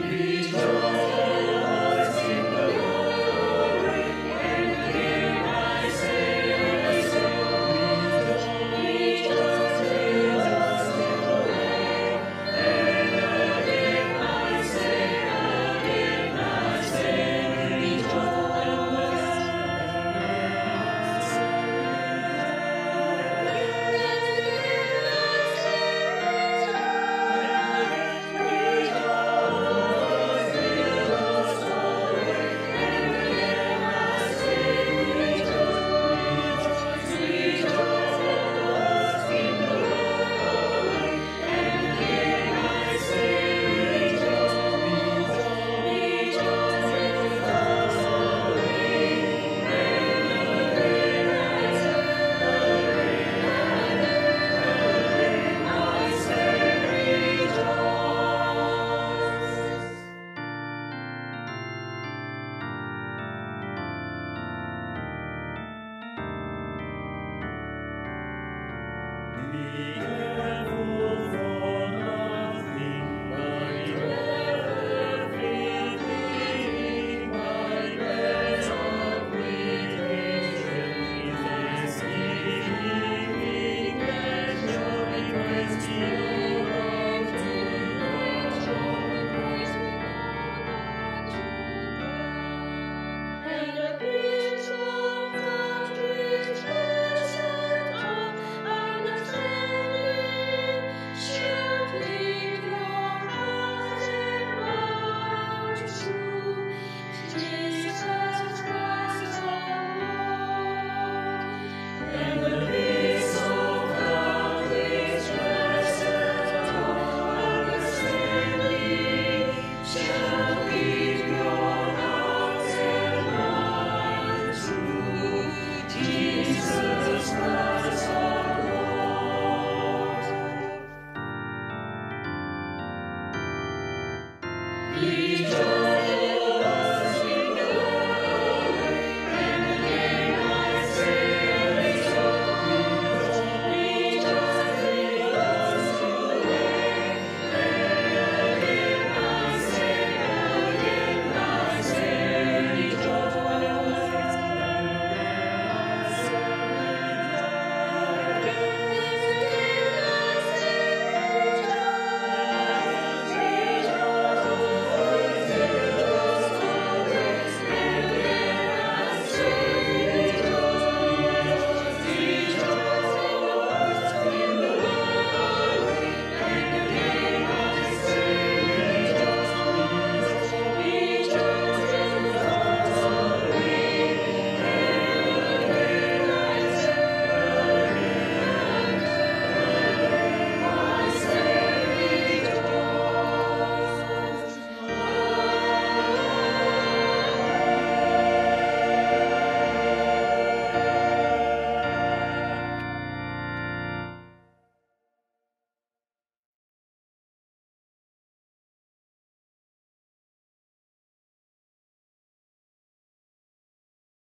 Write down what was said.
Please Be here.